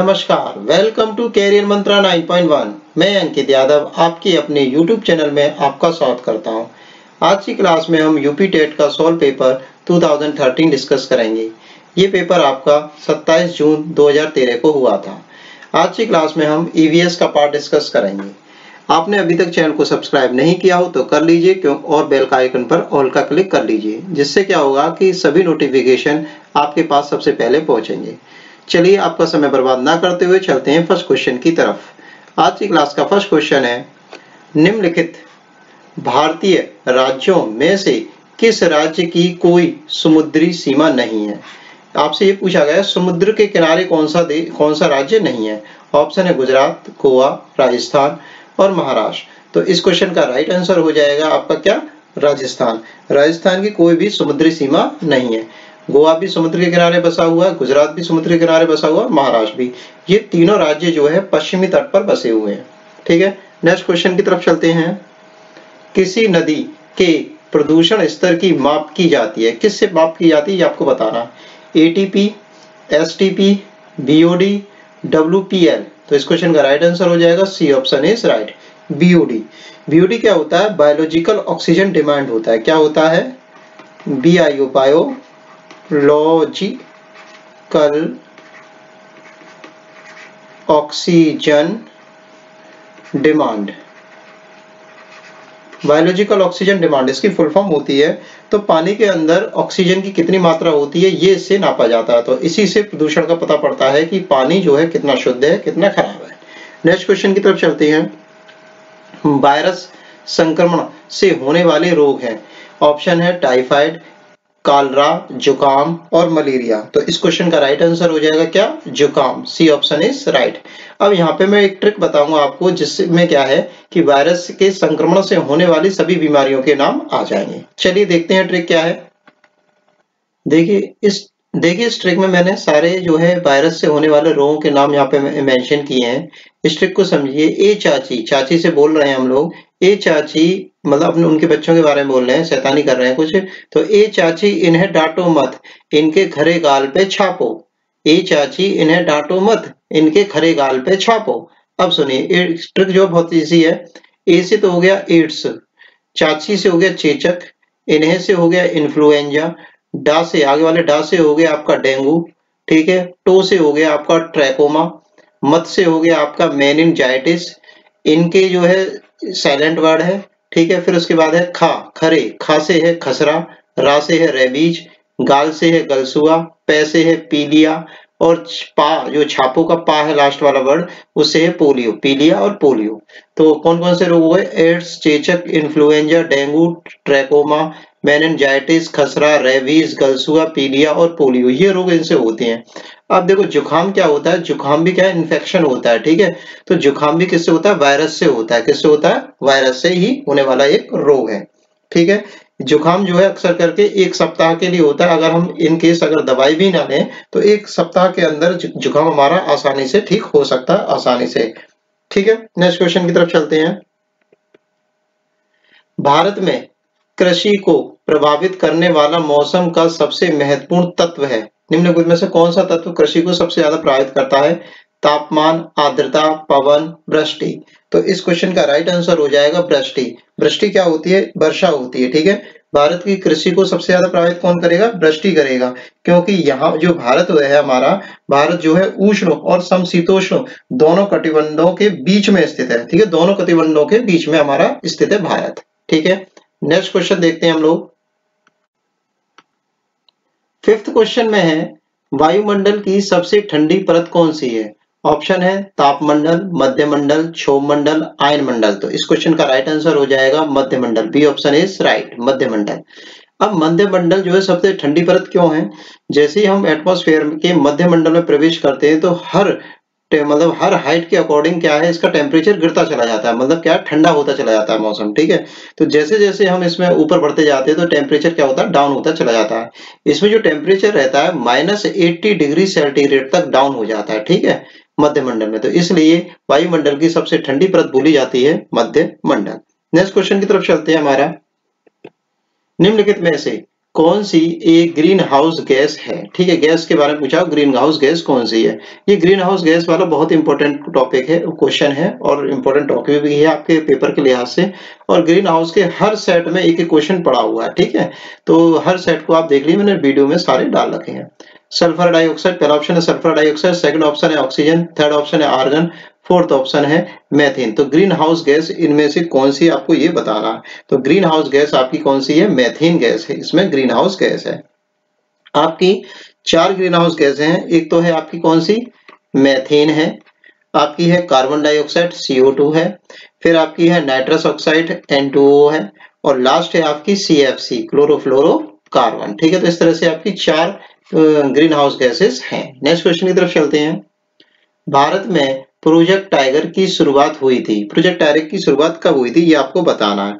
नमस्कार welcome to career मंत्रा 9.1 मैं अंकित यादव आपके अपने YouTube चैनल में आपका स्वागत करता हूँ। आज की क्लास में हम यूपी टेट का सॉल्व पेपर 2013 डिस्कस करेंगे। ये पेपर आपका 27 जून 2013 को हुआ था। आज की क्लास में हम ईवीएस का पार्ट डिस्कस करेंगे। आपने अभी तक चैनल को सब्सक्राइब नहीं किया हो तो कर लीजिए, क्यों? और बेल का आइकन पर ऑल का क्लिक कर लीजिए। जिससे क्या होगा कि सभी नोटिफिकेशन आपके पास सबसे पहले पहुँचेंगे। चलिए आपका समय बर्बाद ना करते हुए चलते हैं फ़र्स्ट क्वेश्चन की तरफ़। आज की क्लास का फ़र्स्ट क्वेश्चन है, निम्नलिखित, भारतीय राज्यों में से किस राज्य की कोई समुद्री सीमा नहीं है? आपसे ये पूछा गया, समुद्र के किनारे कौन सा दे, कौन सा राज्य नहीं है? ऑप्शन है गुजरात, गोवा, राजस्थान और महाराष्ट्र। तो इस क्वेश्चन का राइट आंसर हो जाएगा आपका क्या? राजस्थान। राजस्थान की कोई भी समुद्री सीमा नहीं है। गोवा भी समुद्र के किनारे बसा हुआ है, गुजरात भी समुद्र के किनारे बसा हुआ है, महाराष्ट्र भी। ये तीनों राज्य जो है, पश्चिमी तट पर बसे हुए हैं। ठीक है? नेक्स्ट क्वेश्चन की तरफ़ चलते हैं। किसी नदी के प्रदूषण स्तर की माप की जाती है। किससे माप की जाती है, ये आपको बताना A T P ATP STP BOD WPL तो इस क्वेश्चन का राइट आंसर हो जाएगा C option is right BOD BOD क्या होता है? बायोलॉजिकल ऑक्सीजन डिमांड होता है। क्या होता है? B I O biological oxygen demand biological oxygen demand इसकी फुल फॉर्म होती है तो पानी के अंदर ऑक्सीजन की कितनी मात्रा होती है, ये इससे नापा जाता है। तो इसी से प्रदूषण का पता पड़ता है कि पानी जो है कितना शुद्ध है, कितना खराब है। नेक्स्ट क्वेश्चन की तरफ़ चलते हैं। वायरस संक्रमण से होने वाले रोग हैं। ऑप्शन है टाइफाइड कालरा, जुकाम और मलेरिया। तो इस क्वेश्चन का राइट आंसर हो जाएगा क्या? जुकाम। सी ऑप्शन इज़ राइट अब यहाँ पे मैं एक ट्रिक बताऊँगा आपको, जिसमें क्या है कि वायरस के संक्रमण से होने वाली सभी बीमारियों के नाम आ जाएँगे। चलिए देखते हैं ट्रिक क्या है। देखिए, इस देखिए इस ट्रिक में मैंने सारे जो है वायरस से होने वाले रोगों के नाम यहाँ पे मेंशन किए हैं। इस ट्रिक को समझिए। ए चाची। चाची से बोल रहे हैं हम लोग। ए चाची मतलब अपने, उनके बच्चों के बारे में बोल रहे हैं, शैतानी कर रहे हैं कुछ तो ए चाची इन्हें डांटो मत, इनके खरे गाल पे छापो। ए चाची इन्हें डांटो मत, इनके खरे गाल पे छापो। अब सुनिए ट्रिक जो बहुत इजी है, ए से तो हो गया एड्स, चाची से हो गया चेचक, इन्हें से हो गया इन्फ्लुएंजा डा से, आगे वाले डा से हो गया आपका डेंगू, ठीक है, टो से हो गया आपका ट्रैकोमा, मत से हो गया आपका मेनिनजाइटिस इनके जो है साइलेंट वर्ड है, ठीक है, फिर उसके बाद है खा, खरे, खा से है खसरा, रा से है रेबीज गाल से है गलसुआ, पै से है पीलिया, और पा, जो छापो का पा है लास्ट वाला वर्ड उससे है पोलियो, पीलिया और पोलियो। तो कौन कौन से रोग हुए? एड्स, चेचक इन्फ्लुएंजा डेंगू ट्रैकोमा मेनिनजाइटिस खसरा रेबीज गलसुआ, पीलिया और पोलियो, ये रोग इनसे होते हैं। अब देखो, जुकाम क्या होता है? जुकाम भी क्या है? इन्फेक्शन होता है, ठीक है? तो जुकाम भी किससे होता है? वायरस से होता है। किससे होता है? वायरस से ही होने वाला एक रोग है, ठीक है? जुकाम जो है अक्सर करके एक सप्ताह के लिए होता है। अगर हम इन केस अगर दवाई भी ना लें तो एक सप्ताह के अंदर जुकाम हमारा आसानी से ठीक हो सकता है, आसानी से, ठीक है? नेक्स्ट क्वेश्चन की तरफ़ चलते हैं। भारत में कृषि को प्रभावित करने वाला मौसम का सबसे महत्वपूर्ण तत्व है। निम्न में से कौन सा तत्व कृषि को सबसे ज़्यादा प्रभावित करता है? तापमान, आर्द्रता, पवन, वृष्टि। तो इस क्वेश्चन का राइट आंसर हो जाएगा वृष्टि। वृष्टि क्या होती है? वर्षा होती है, ठीक है? भारत की कृषि को सबसे ज़्यादा प्रभावित कौन करेगा? वृष्टि करेगा। क्योंकि यहाँ जो भारत है हमारा, भारत जो है उष्ण और समशीतोष्ण, दोनों कटिबंधों के बीच में स्थित है, ठीक है? दोनों कटिबंधों के बीच में हमारा स्थित है भारत, ठीक है? नेक्स्ट क्वेश्चन देखते हैं हम लोग। फिफ्थ क्वेश्चन में है, वायुमंडल की सबसे ठंडी परत कौन सी है? ऑप्शन है तापमंडल, मध्यमंडल, क्षोभमंडल क्षोभ मंडल आयन मंडल तो इस क्वेश्चन का राइट आंसर हो जाएगा मध्यमंडल। बी ऑप्शन इज़ राइट मध्यमंडल। अब मध्यमंडल जो है सबसे ठंडी परत क्यों है? जैसे ही हम एटमॉस्फेयर के मध्यमंडल में प्रवेश करते हैं तो हर मतलब हर हाइट के अकॉर्डिंग क्या है, इसका टेम्परेचर गिरता चला जाता है मतलब क्या ठंडा होता चला जाता है मौसम, ठीक है? तो जैसे जैसे हम इसमें ऊपर बढ़ते जाते हैं तो टेम्परेचर क्या होता है डाउन होता चला जाता है। इसमें जो टेम्परेचर रहता है माइनस एट्टी डिग्री सेंटीग्रेड तक डाउन हो जाता है, ठीक है? मध्यमंडल में तो इसलिए वायुमंडल की सबसे ठंडी परत बोली जाती है मध्यमंडल नेक्स्ट क्वेश्चन की तरफ़ चलते हैं हमारा। निम्नलिखित में से कौन सी एक ग्रीन हाउस गैस है? ठीक है गैस के बारे में पूछा ग्रीन हाउस गैस कौन सी है? ये ग्रीन हाउस गैस वाला बहुत इंपॉर्टेंट टॉपिक है क्वेश्चन है और इंपॉर्टेंट टॉपिक भी है आपके पेपर के लिहाज से। और ग्रीन हाउस के हर सेट में एक एक क्वेश्चन पड़ा हुआ है, ठीक है? तो हर सेट को आप देख लीजिए, मैंने वीडियो में सारे डाल रखे हैं। सल्फ़र डाइऑक्साइड पहला ऑप्शन है सल्फ़र डाइऑक्साइड सेकंड ऑप्शन है ऑक्सीजन थर्ड ऑप्शन है आर्गन फोर्थ ऑप्शन है मैथिन तो ग्रीन हाउस गैस इनमें से कौन सी आपको ये बताना है? तो ग्रीन हाउस गैस आपकी कौन सी है? मैथिन गैस है। इसमें ग्रीन हाउस गैस है। आपकी चार ग्रीन हाउस गैस हैं। एक तो है आपकी कौन सी? मैथिन है। आपकी है कार्बन डाइऑक्साइड CO2 है। फिर आपकी है नाइट्रस ऑक्साइड N2O है। और लास्ट है आपकी CFC क्लोरोफ्लोरो कार्बन ठीक है तो इस तरह से आपकी चार ग्रीन हाउस गैसेस हैं। नेक्स्ट क्वेश्चन की तरफ़ चलते हैं। भारत में प्रोजेक्ट टाइगर की शुरुआत हुई थी। प्रोजेक्ट टाइगर की शुरुआत कब हुई थी, ये आपको बताना है।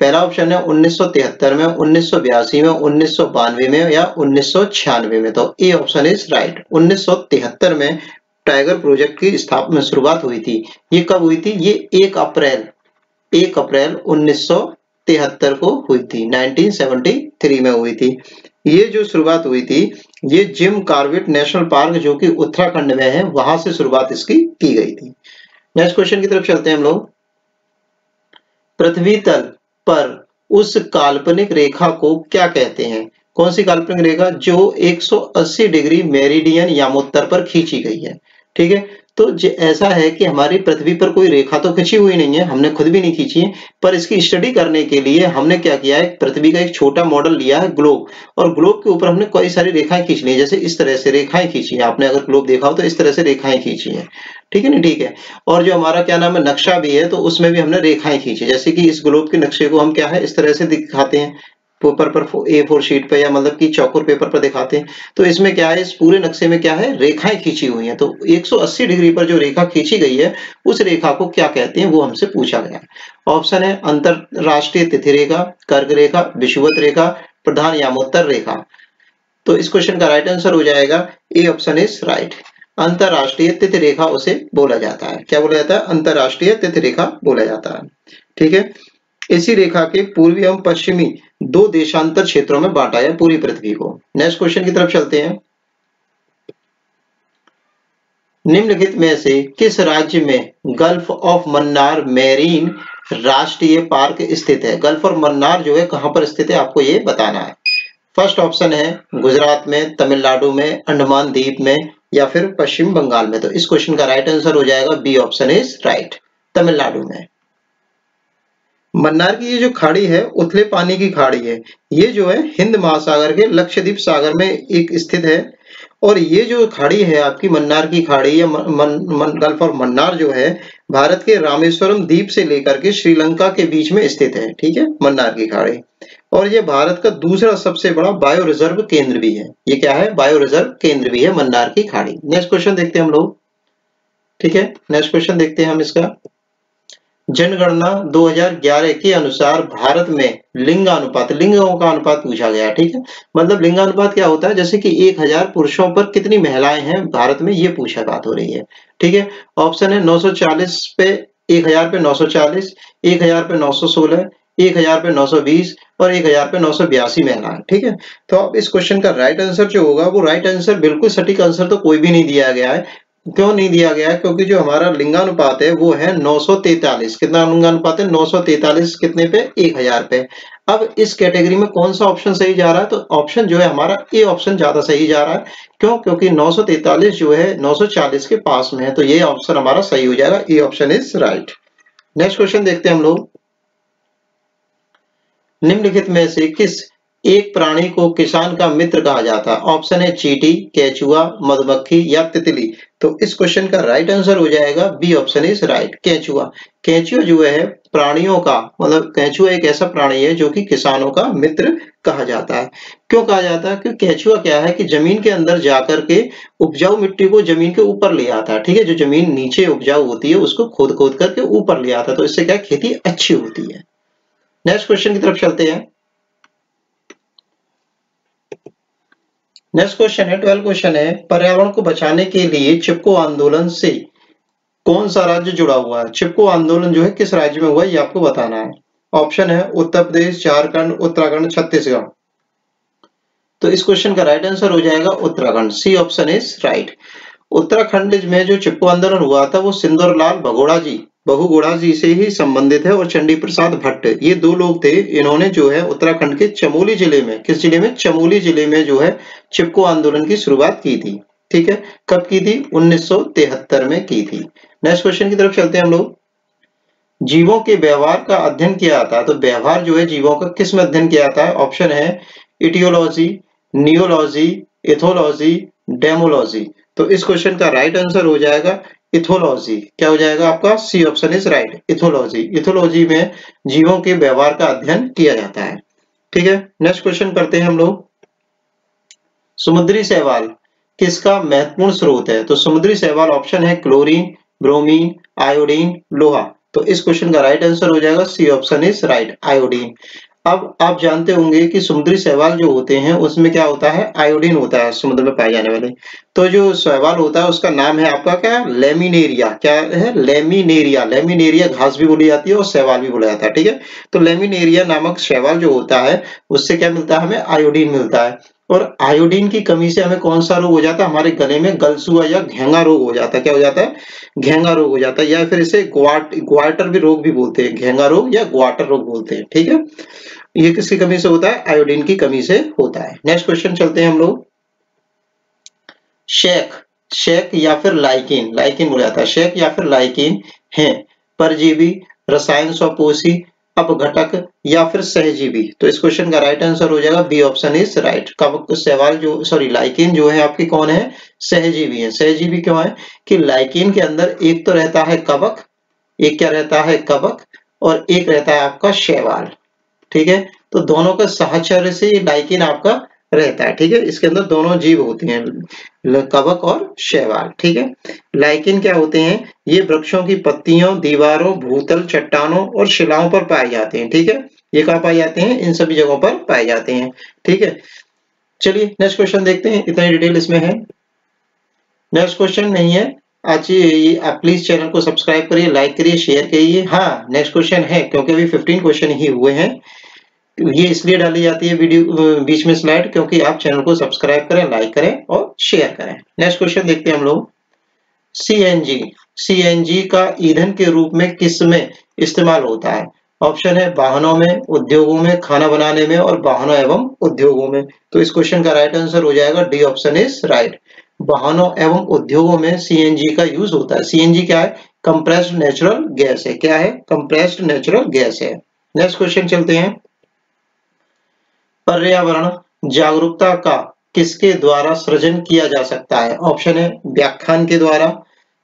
पहला ऑप्शन है 1973 में 1982 में, उन्नीस सौ बानवे में या उन्नीस सौ छियानवे में। तो ए ऑप्शन इज़ राइट। 1973 में टाइगर प्रोजेक्ट की स्थापना शुरुआत हुई थी। ये कब हुई थी? ये एक अप्रैल एक अप्रैल उन्नीस तिहत्तर को हुई थी। 1973 में हुई थी। ये जो शुरुआत हुई थी, ये जिम कार्बेट नेशनल पार्क जो कि उत्तराखंड में है, वहाँ से शुरुआत इसकी की गई थी। नेक्स्ट क्वेश्चन की तरफ़ चलते हैं हम लोग। पृथ्वी तल पर उस काल्पनिक रेखा को क्या कहते हैं? कौन सी काल्पनिक रेखा? जो 180 डिग्री मेरिडियन यामोत्तर पर खींची गई है। ठीक है? तो ऐसा है कि हमारी पृथ्वी पर कोई रेखा तो खींची हुई नहीं है, हमने खुद भी नहीं खींची है, पर इसकी स्टडी करने के लिए हमने क्या किया है, पृथ्वी का एक छोटा मॉडल लिया है ग्लोब और ग्लोब के ऊपर हमने कई सारी रेखाएँ खींच ली है, जैसे इस तरह से रेखाएँ खींची है। आपने अगर ग्लोब देखा हो तो इस तरह से रेखाएँ खींची है। ठीक है ना? ठीक है। और जो हमारा क्या नाम है, नक्शा भी है तो उसमें भी हमने रेखाएँ खींची जैसे कि इस ग्लोब के नक्शे को हम क्या है, इस तरह से दिखाते हैं। पेपर पर ए फोर शीट पे या मतलब कि चौकोर पेपर पर दिखाते हैं। तो इसमें क्या है? इस पूरे नक्शे में क्या है? रेखाएँ खींची हुई हैं। तो 180 डिग्री पर जो रेखा खींची गई है, उस रेखा को क्या कहते हैं? वो हमसे पूछा गया ऑप्शन है अंतरराष्ट्रीय तिथि रेखा, कर्क रेखा, विषुवत रेखा, प्रधान यामोत्तर रेखा। तो इस क्वेश्चन का राइट आंसर हो जाएगा ए ऑप्शन इज़ राइट अंतरराष्ट्रीय तिथि रेखा उसे बोला जाता है। क्या बोला जाता है? अंतरराष्ट्रीय तिथि रेखा बोला जाता है। ठीक है? इसी रेखा के पूर्वी एवं पश्चिमी दो देशांतर क्षेत्रों में बांटा है पूरी पृथ्वी को। नेक्स्ट क्वेश्चन की तरफ़ चलते हैं। निम्नलिखित में से किस राज्य में गल्फ ऑफ़ मन्नार मेरीन राष्ट्रीय पार्क स्थित है? गल्फ ऑफ़ मन्नार जो है, कहाँ पर स्थित है, आपको ये बताना है। फ़र्स्ट ऑप्शन है गुजरात में, तमिलनाडु में, अंडमान द्वीप में या फिर पश्चिम बंगाल में। तो इस क्वेश्चन का राइट आंसर हो जाएगा B option is right Tamil Nadu में। मन्नार की ये जो खाड़ी है, उथले पानी की खाड़ी है, ये जो है हिंद महासागर के लक्षद्वीप सागर में एक स्थित है। और ये जो खाड़ी है आपकी मन्नार की खाड़ी, या गल्फ और मन्नार जो है, भारत के रामेश्वरम द्वीप से लेकर के श्रीलंका के बीच में स्थित है, ठीक है, मन्नार की खाड़ी। और ये भारत का दूसरा सबसे बड़ा बायो रिज़र्व केंद्र भी है। ये क्या है? बायो रिज़र्व केंद्र भी है मन्नार की खाड़ी। नेक्स्ट क्वेश्चन देखते हैं हम लोग। ठीक है? नेक्स्ट क्वेश्चन देखते हैं हम इसका। जनगणना 2011 के अनुसार भारत में लिंगानुपात, लिंगों का अनुपात पूछा गया, ठीक है? मतलब लिंगानुपात क्या होता है? जैसे कि 1000 पुरुषों पर कितनी महिलाएँ हैं भारत में, ये पूछा बात हो रही है, ठीक है? ऑप्शन है 940 पे 1000 पे 940 1000 पे 916 1000 पे 920 और 1000 पे 982 महिलाएँ, ठीक है? तो अब इस क्वेश्चन का राइट आंसर जो होगा, वो राइट आंसर बिल्कुल सटीक आंसर तो कोई भी नहीं दिया गया है। क्यों नहीं दिया गया? क्योंकि जो हमारा लिंगानुपात है, वो है 943 कितना लिंगानुपात है? 943 कितने पे? 1000 पे। अब इस कैटेगरी में कौन सा ऑप्शन सही जा रहा है? तो ऑप्शन जो है, हमारा ए ऑप्शन ज़्यादा सही जा रहा है। क्यों? क्योंकि 943 जो है 940 के पास में है। तो ये ऑप्शन हमारा सही हो जाएगा। A option is right next question देखते हैं हम लोग। निम्नलिखित में से किस एक प्राणी को किसान का मित्र कहा जाता है? ऑप्शन है चीटी, केचुआ, मधुमक्खी या तितली। तो इस क्वेश्चन का राइट आंसर हो जाएगा बी ऑप्शन इज़ राइट केचुआ। कैचुआ जो है, प्राणियों का मतलब केचुआ एक ऐसा प्राणी है जो कि किसानों का मित्र कहा जाता है। क्यों कहा जाता है? क्योंकि कैचुआ क्या है कि ज़मीन के अंदर जाकर के उपजाऊ मिट्टी को ज़मीन के ऊपर ले आता है, ठीक है? जो ज़मीन नीचे उपजाऊ होती है, उसको खोद खोद करके ऊपर ले आता है तो इससे क्या खेती अच्छी होती है। नेक्स्ट क्वेश्चन की तरफ़ चलते हैं। नेक्स्ट क्वेश्चन है ट्वेल्व क्वेश्चन है, पर्यावरण को बचाने के लिए चिपको आंदोलन से कौन सा राज्य जुड़ा हुआ है? चिपको आंदोलन जो है, किस राज्य में हुआ ये आपको बताना है। ऑप्शन है, उत्तर प्रदेश, झारखंड, उत्तराखंड, छत्तीसगढ़। तो इस क्वेश्चन का राइट आंसर हो जाएगा Uttarakhand. C option is right Uttarakhand में जो चिपको आंदोलन हुआ था, वो सिंदूर लाल भगोड़ा जी। बहुगुड़ा जी से ही संबंधित है और चंडी प्रसाद भट्ट, ये दो लोग थे, इन्होंने जो है उत्तराखंड के चमोली ज़िले में, किस ज़िले में? चमोली ज़िले में जो है चिपको आंदोलन की शुरुआत की थी, ठीक है? कब की थी? 1973 में की थी। नेक्स्ट क्वेश्चन की तरफ़ चलते हैं हम लोग। जीवों के व्यवहार का अध्ययन किया जाता है तो व्यवहार जो है जीवों का किसमें अध्ययन किया जाता है ऑप्शन है इटियोलॉजी नियोलॉजी इथोलॉजी डेमोलॉजी तो इस क्वेश्चन का राइट आंसर हो जाएगा। इथोलॉजी। क्या हो जाएगा आपका? C option is right ethology. Ethology में जीवों के व्यवहार का अध्ययन किया जाता है। ठीक है? नेक्स्ट क्वेश्चन करते हैं हम लोग। समुद्री शैवाल किसका महत्वपूर्ण स्रोत है? तो समुद्री शैवाल ऑप्शन है क्लोरीन ब्रोमीन आयोडीन लोहा। तो इस क्वेश्चन का राइट आंसर हो जाएगा C option is right iodine अब आप जानते होंगे कि समुद्री सहवाल जो होते हैं, उसमें क्या होता है? आयोडीन होता है समुद्र में पाए जाने वाले। तो जो शैवाल होता है, उसका नाम है आपका क्या? लेमिनेरिया। क्या है? लेमिनेरिया। लेमिनेरिया घास भी बोली जाती है और शैवाल भी बोला जाता है, ठीक है? तो लेमिनेरिया नामक शैवाल जो होता है, उससे क्या मिलता है? हमें आयोडीन मिलता है। और आयोडीन की कमी से हमें कौन सा रोग हो जाता है? हमारे गले में गलसुआ या घेंगा रोग हो जाता है। क्या हो जाता है? घेंगा रोग हो जाता है, या फिर इसे ग्वाट, ग्वाटर भी रोग भी बोलते हैं। घेंगा रोग या ग्वाटर रोग बोलते हैं, ठीक है? ये किसकी कमी से होता है? आयोडीन की कमी से होता है। नेक्स्ट क्वेश्चन चलते हैं हम लोग। शेक शेक या फिर लाइकिन लाइकिन बोला जाता है। शेक या फिर लाइकिन है, परजीवी, रसायन स्वपोषी, अपघटक या फिर सहजीवी। तो इस क्वेश्चन का राइट आंसर हो जाएगा बी ऑप्शन इज़ राइट कब सवाल जो सॉरी लाइकिन जो है आपकी कौन है? सहजीवी है। सहजीवी क्यों है? कि लाइकिन के अंदर एक तो रहता है कवक, एक क्या रहता है? कवक, और एक रहता है आपका शैवाल। ठीक है? तो दोनों का साहचर्य से लाइकिन आपका रहता है, ठीक है? इसके अंदर दोनों जीव होते हैं कवक और शैवाल, ठीक है? लाइकिन क्या होते हैं? ये वृक्षों की पत्तियों, दीवारों, भूतल, चट्टानों और शिलाओं पर पाए जाते हैं, ठीक है? ये कहा पाए जाते हैं? इन सभी जगहों पर पाए जाते हैं, ठीक है? चलिए नेक्स्ट क्वेश्चन देखते हैं। इतना डिटेल इसमें है। नेक्स्ट क्वेश्चन नहीं है। आज ये आप प्लीज़ चैनल को सब्सक्राइब करिए लाइक करिए शेयर करिए। हाँ नेक्स्ट क्वेश्चन है, क्योंकि अभी 15 क्वेश्चन ही हुए हैं। ये इसलिए डाली जाती है वीडियो बीच में स्लाइड, क्योंकि आप चैनल को सब्सक्राइब करें, लाइक करें और शेयर करें। नेक्स्ट क्वेश्चन देखते हैं हम लोग। सीएनजी सीएनजी का ईंधन के रूप में किसमें इस्तेमाल होता है? ऑप्शन है वाहनों में, उद्योगों में, खाना बनाने में और वाहनों एवं उद्योगों में। तो इस क्वेश्चन का राइट आंसर हो जाएगा डी ऑप्शन इज़ राइट। वाहनों एवं उद्योगों में सीएनजी का यूज़ होता है। सीएनजी क्या है? कंप्रेस्ड नेचुरल गैस है। क्या है? कंप्रेस्ड नेचुरल गैस है। नेक्स्ट क्वेश्चन चलते हैं। पर्यावरण जागरूकता का किसके द्वारा सृजन किया जा सकता है? ऑप्शन है व्याख्यान के द्वारा,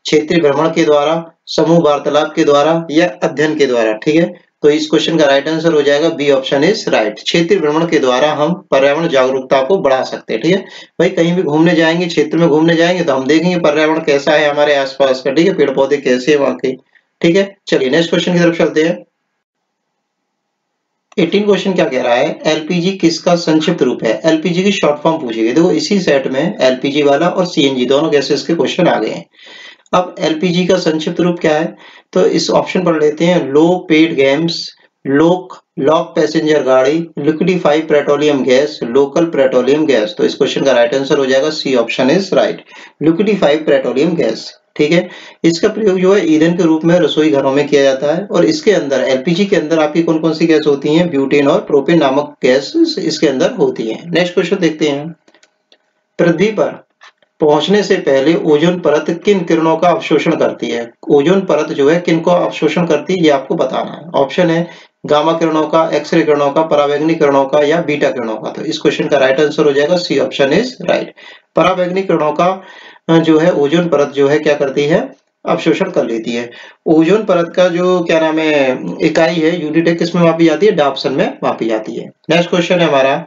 क्षेत्रीय भ्रमण के द्वारा, समूह वार्तालाप के द्वारा या अध्ययन के द्वारा, ठीक है? तो इस क्वेश्चन का राइट आंसर हो जाएगा बी ऑप्शन इज़ राइट क्षेत्रीय भ्रमण के द्वारा हम पर्यावरण जागरूकता को बढ़ा सकते हैं, ठीक है? भाई, कहीं भी घूमने जाएँगे, क्षेत्र में घूमने जाएँगे तो हम देखेंगे पर्यावरण कैसा है हमारे आसपास का, ठीक है? पेड़ पौधे कैसे है वहाँ के, ठीक है? चलिए नेक्स्ट क्वेश्चन की तरफ़ चलते हैं। एटीन क्वेश्चन क्या कह रहा है? एलपीजी किसका संक्षिप्त रूप है? एलपीजी की शॉर्ट फॉर्म पूछी गई देखो, इसी सेट में एलपीजी वाला और सीएनजी दोनों गैसेस के क्वेश्चन आ गए हैं। अब एलपीजी का संक्षिप्त रूप क्या है? तो इस ऑप्शन पर लेते हैं लो पेड गैम्स लोक लॉक पैसेंजर गाड़ी liquefied petroleum gas local petroleum gas तो इस क्वेश्चन का राइट आंसर हो जाएगा C option is right liquefied petroleum gas ठीक है? इसका प्रयोग जो है ईंधन के रूप में रसोई घरों में किया जाता है और इसके अंदर, एलपीजी के अंदर आपकी कौन कौन सी गैस होती हैं? ब्यूटेन और प्रोपेन नामक गैस इसके अंदर होती है। नेक्स्ट क्वेश्चन देखते हैं। पृथ्वी पर पहुँचने से पहले ओजोन परत किन किरणों का अवशोषण करती है? ओजोन परत जो है किन को अवशोषण करती है, ये आपको बताना है। ऑप्शन है गामा किरणों का, एक्सरे किरणों का, परावैग्निक किरणों का या बीटा किरणों का। तो इस क्वेश्चन का राइट आंसर हो जाएगा, सी ऑप्शन इज़ राइट। परावैग्निक किरणों का जो है, ओजोन परत जो है, क्या करती है? अवशोषण कर लेती है। ओजोन परत का जो, क्या नाम है, इकाई है यूनिट किसमें मापी जाती है? डाप्सन में मापी जाती है। नेक्स्ट क्वेश्चन है हमारा,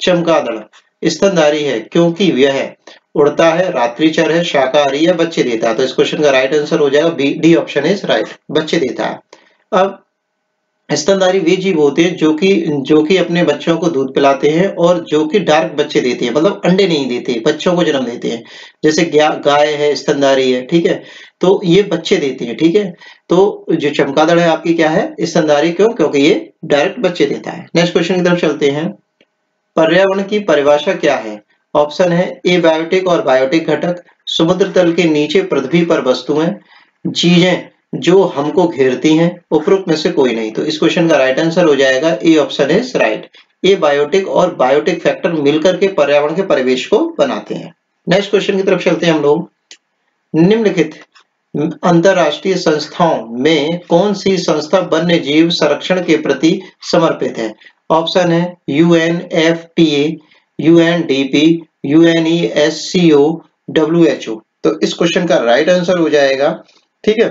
चमगादड़। स्तनधारी है, क्योंकि वह उड़ता है रात्रिचर है, शाकाहारी या बच्चे देता है। तो इस क्वेश्चन का राइट आंसर हो जाएगा B D option is right बच्चे देता है। अब स्तनधारी वे जीव होते हैं जो कि जो कि अपने बच्चों को दूध पिलाते हैं और जो कि डार्क बच्चे देते हैं मतलब अंडे नहीं देते, बच्चों को जन्म देते हैं। जैसे गाय है, स्तनधारी है, ठीक है? तो ये बच्चे देते हैं, ठीक है? तो जो चमकादड़ है, आपकी क्या है? स्तनधारी क्यों? क्योंकि ये डायरेक्ट बच्चे देता है। नेक्स्ट क्वेश्चन की तरफ़ चलते हैं। पर्यावरण की परिभाषा क्या है? ऑप्शन है ए, बायोटिक और बायोटिक घटक। समुद्र तल के नीचे पृथ्वी पर वस्तुएँ, चीज़ें जो हमको घेरती हैं उपरोक्त में से कोई नहीं। तो इस क्वेश्चन का राइट आंसर हो जाएगा A option is right abiotic और बायोटिक फैक्टर मिलकर के पर्यावरण के परिवेश को बनाते हैं। नेक्स्ट क्वेश्चन की तरफ़ चलते हैं हम लोग। निम्नलिखित, अंतरराष्ट्रीय संस्थाओं में कौन सी संस्था वन्य जीव संरक्षण के प्रति समर्पित है? ऑप्शन है UN F P A U N D P U N E S C O W H O तो इस क्वेश्चन का राइट आंसर हो जाएगा। ठीक है?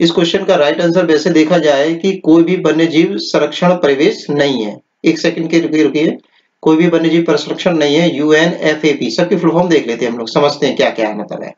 इस क्वेश्चन का राइट आंसर वैसे देखा जाए कि कोई भी वन्य जीव संरक्षण परिवेश नहीं है। एक सेकंड के रुकिए रुकिए। कोई भी वन्य जीव संरक्षण नहीं है U N F A P सबकी फुलफॉर्म देख लेते हैं हम लोग, समझते हैं क्या क्या मतलब है।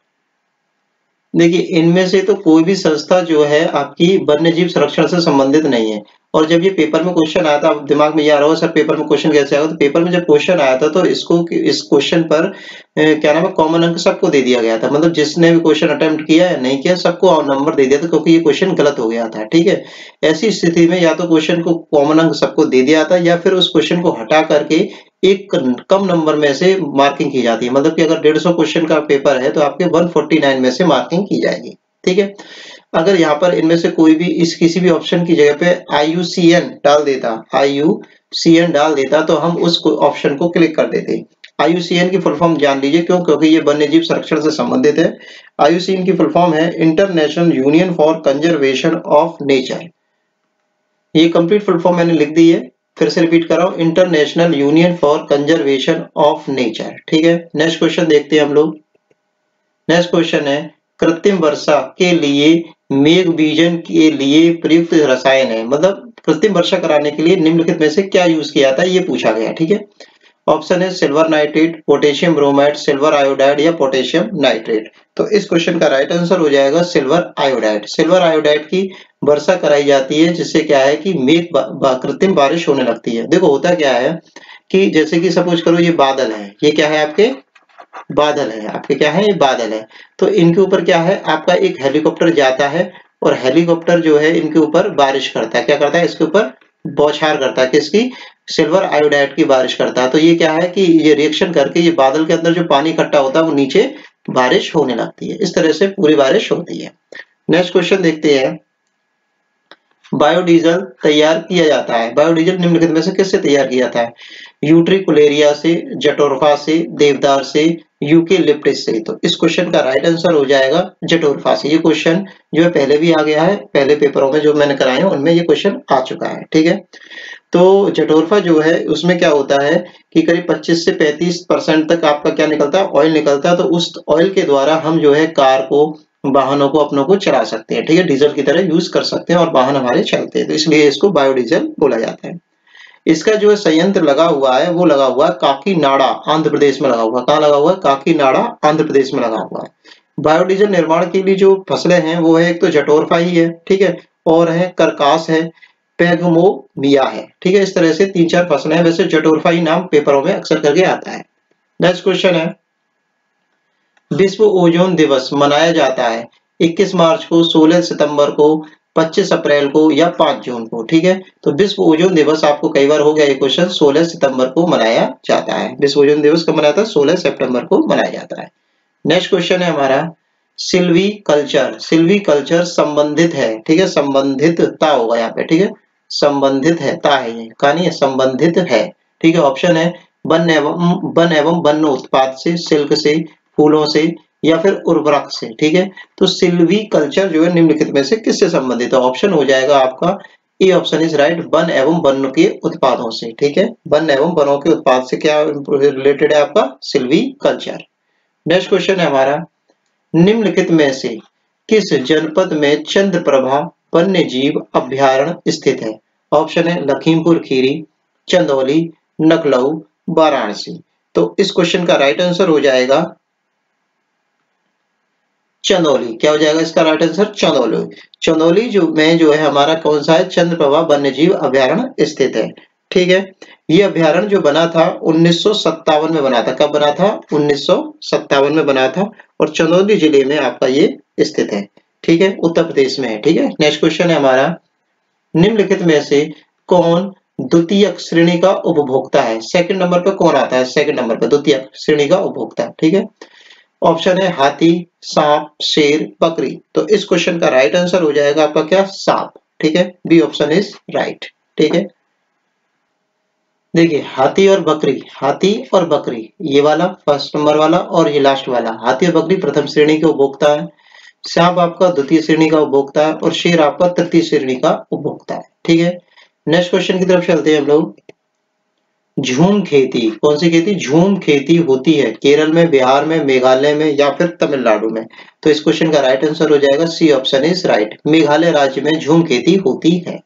देखिए, इनमें से तो कोई भी संस्था जो है आपकी वन्य जीव संरक्षण से संबंधित नहीं है। और जब ये पेपर में क्वेश्चन आया था दिमाग में ये आ रहा हो सर पेपर में क्वेश्चन कैसे आएगा तो पेपर में जब क्वेश्चन आया था तो इसको, इस क्वेश्चन पर क्या नाम है कॉमन अंक सबको दे दिया गया था। मतलब जिसने भी क्वेश्चन अटेम्प्ट किया है, नहीं किया, सबको नंबर दे दिया था, क्योंकि ये क्वेश्चन गलत हो गया था, ठीक है? ऐसी स्थिति में या तो क्वेश्चन को कॉमन अंक सबको दे दिया था, या फिर उस क्वेश्चन को हटा करके एक कम नंबर में से मार्किंग की जाती है। मतलब कि अगर डेढ़ क्वेश्चन का पेपर है तो आपके 149 में से मार्किंग की जाएगी, ठीक है? अगर यहाँ पर इनमें से कोई भी इस किसी भी ऑप्शन की जगह पे आई यू सी एन डाल देता आई यू सी एन डाल देता तो हम उस ऑप्शन को क्लिक कर देते। आयुसीएन की फुल फॉर्म जान लीजिए, क्यों? क्योंकि ये वन्य जीव संरक्षण से संबंधित है। आयुसीएन की फुल फॉर्म है international union for conservation of nature ये कंप्लीट फुल फॉर्म मैंने लिख दी है। फिर से रिपीट कर रहा हूँ international union for conservation of nature ठीक है? नेक्स्ट क्वेश्चन देखते हैं हम लोग। नेक्स्ट क्वेश्चन है कृत्रिम वर्षा के लिए मेघ बीजन के लिए प्रयुक्त रसायन है। मतलब कृत्रिम वर्षा कराने के लिए निम्नलिखित में से क्या यूज़ किया जाता है ये पूछा गया ठीक है? ऑप्शन है silver nitrate potassium bromide silver iodide या पोटेशियम नाइट्रेट तो इस क्वेश्चन का राइट आंसर हो जाएगा सिल्वर आयोडाइड सिल्वर आयोडाइड की वर्षा कराई जाती है जिससे क्या है कि मेघ बा, कृत्रिम बारिश होने लगती है। देखो होता क्या है कि जैसे कि सपोज़ करो ये बादल है ये क्या है आपके? बादल है, आपके क्या है, ये बादल है। तो इनके ऊपर क्या है, आपका एक हेलीकॉप्टर जाता है और हेलीकॉप्टर जो है इनके ऊपर बारिश करता है। क्या करता है, इसके ऊपर बौछार करता है किसकी सिल्वर आयोडाइड की बारिश करता है। तो ये क्या है कि ये रिएक्शन करके ये बादल के अंदर जो पानी इकट्ठा होता है, वो नीचे बारिश होने लगती है। इस तरह से पूरी बारिश होती है। नेक्स्ट क्वेश्चन देखते हैं। बायोडीजल तैयार किया जाता है। बायोडीजल निम्नलिखित में से किससे तैयार किया जाता है? यूट्रिकुलेरिया से, जटोरफा से, देवदार से, यूके लिप्टिस से। तो इस क्वेश्चन का राइट आंसर हो जाएगा जटोरफा से। ये क्वेश्चन जो है पहले भी आ गया है, पहले पेपरों में जो मैंने कराए हैं, उनमें ये क्वेश्चन आ चुका है, ठीक है? तो जटोरफा जो है, उसमें क्या होता है कि करीब 25 से 35 परसेंट तक आपका क्या निकलता है? ऑयल निकलता है। तो उस ऑयल के द्वारा हम जो है कार को, वाहनों को, अपनों को चला सकते हैं, ठीक है? डीजल की तरह यूज़ कर सकते हैं और वाहन हमारे चलते हैं। तो इसलिए इसको बायोडीजल बोला जाता है। इसका जो संयंत्र लगा हुआ है, वो लगा हुआ है काकी नाड़ा आंध्र प्रदेश में लगा हुआ कहाँ लगा हुआ है? काकी नाड़ा आंध्र प्रदेश में लगा हुआ है। बायोडीजल निर्माण के लिए जो फ़सलें हैं, वो है एक तो जटोरफा ही है ठीक है, और है करकास है पेगमोमिया है, ठीक है, इस तरह से तीन चार फ़सलें हैं। वैसे जटोरफा ही नाम पेपरों में अक्सर करके आता है। नेक्स्ट क्वेश्चन है। विश्व ओजोन दिवस मनाया जाता है। 21 मार्च को 16 सितंबर को 25 अप्रैल को या 5 जून को, ठीक है? तो विश्व ओजोन दिवस आपको कई बार हो गया ये क्वेश्चन 16 सितंबर को मनाया जाता है। विश्व ओजोन दिवस कब मनाया था? 16 सितंबर को मनाया जाता है। नेक्स्ट क्वेश्चन है हमारा, सिल्वी कल्चर सिल्वी कल्चर संबंधित है, ठीक है? संबंधितता होगा यहाँ पे, ठीक है? संबंधित है, ता है ये, कहानी है, संबंधित है, ठीक है? ऑप्शन है वन एवं वन एवं वन उत्पाद से, सिल्क से, फूलों से या फिर उर्वरक से, ठीक है? तो सिल्वी कल्चर जो है निम्नलिखित में से किससे संबंधित है? ऑप्शन हो जाएगा आपका ए ऑप्शन इज़ राइट वन एवं वन के उत्पादों से, ठीक है? वन एवं वनों के उत्पाद से क्या रिलेटेड है आपका? सिल्वी कल्चर। नेक्स्ट क्वेश्चन है हमारा। निम्नलिखित में से किस जनपद में चंद्र प्रभा वन्य जीव अभ्यारण्य स्थित है? ऑप्शन है लखीमपुर, खीरी, चंदौली नकलऊ वाराणसी। तो इस क्वेश्चन का राइट आंसर हो जाएगा चंदौली। क्या हो जाएगा इसका राइट आंसर चंदौली। चंदौली जो में जो है हमारा कौन सा है? चंद्रप्रभा वन्य जीव अभ्यारण्य स्थित है। ठीक है? ये अभ्यारण जो बना था, उन्नीस सौ सत्तावन में बना था। कब बना था? उन्नीस सौ सत्तावन में बना था और चंदौली ज़िले में आपका ये स्थित है। ठीक है? उत्तर प्रदेश में है। ठीक है? नेक्स्ट क्वेश्चन है हमारा। निम्नलिखित में से कौन द्वितीय श्रेणी का उपभोक्ता है? सेकंड नंबर पर कौन आता है? सेकंड नंबर पर द्वितीय श्रेणी का उपभोक्ता। ठीक है? ऑप्शन है हाथी, सांप, शेर, बकरी। तो इस क्वेश्चन का राइट आंसर हो जाएगा आपका क्या? सांप। ठीक है? बी ऑप्शन इज़ राइट ठीक है? देखिए, हाथी और बकरी। हाथी और बकरी। ये वाला फ़र्स्ट नंबर वाला और ये लास्ट वाला। हाथी और बकरी प्रथम श्रेणी के उपभोक्ता है। सांप आपका द्वितीय श्रेणी का उपभोक्ता है और शेर आपका तृतीय श्रेणी का उपभोक्ता है। ठीक है? नेक्स्ट क्वेश्चन की तरफ़ चलते हैं हम लोग। झूम खेती कौन सी खेती? झूम खेती होती है केरल में बिहार में मेघालय में या फिर तमिलनाडु में। तो इस क्वेश्चन का राइट आंसर हो जाएगा C option is right Meghalaya राज्य में झूम खेती होती है।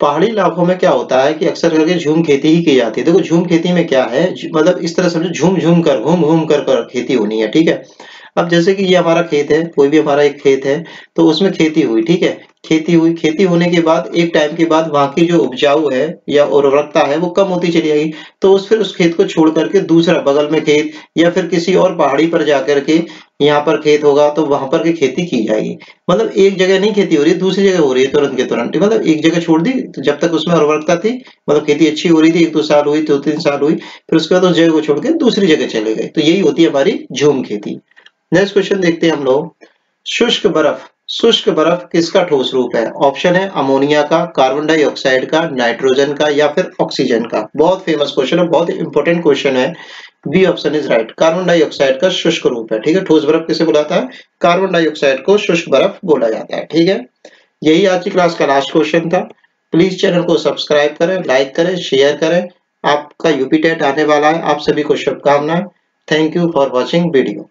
पहाड़ी इलाकों में क्या होता है कि अक्सर करके झूम खेती ही की जाती है। देखो झूम खेती में क्या है? मतलब इस तरह समझो झूम झूम कर घूम घूम कर, कर खेती होनी है ठीक है? अब जैसे कि ये हमारा खेत है, कोई भी हमारा एक खेत है तो उसमें खेती हुई, ठीक है? खेती हुई, खेती होने के बाद, एक टाइम के बाद वहाँ की जो उपजाऊ है या उर्वरकता है वो कम होती चली जाएगी तो उस, फिर उस खेत को छोड़ करके दूसरा बगल में खेत या फिर किसी और पहाड़ी पर जाकर के यहाँ पर खेत होगा तो वहाँ पर की खेती की जाएगी। मतलब एक जगह नहीं खेती हो रही, दूसरी जगह हो रही है तुरंत के तुरंत मतलब एक जगह छोड़ दी तो जब तक उसमें उर्वरकता थी मतलब खेती अच्छी हो रही थी, एक दो साल हुई, दो तीन साल हुई, फिर उसके बाद उस जगह को छोड़ के दूसरी जगह चले गए तो यही होती है हमारी झूम खेती। नेक्स्ट क्वेश्चन देखते हैं हम लोग। शुष्क बर्फ़। शुष्क बर्फ़ किसका ठोस रूप है? ऑप्शन है अमोनिया का कार्बन डाइऑक्साइड का नाइट्रोजन का या फिर ऑक्सीजन का। बहुत फ़ेमस क्वेश्चन है, बहुत इंपॉर्टेंट क्वेश्चन है। B option is right carbon dioxide का शुष्क रूप है, ठीक है? ठोस बर्फ़ किसे बुलाता है? कार्बन डाइऑक्साइड को शुष्क बर्फ़ बोला जाता है, ठीक है? यही आज की क्लास का लास्ट क्वेश्चन था। प्लीज़ चैनल को सब्सक्राइब करें लाइक करें शेयर करें। आपका यूपी टेट आने वाला है। आप सभी को शुभकामनाएँ। Thank you for watching video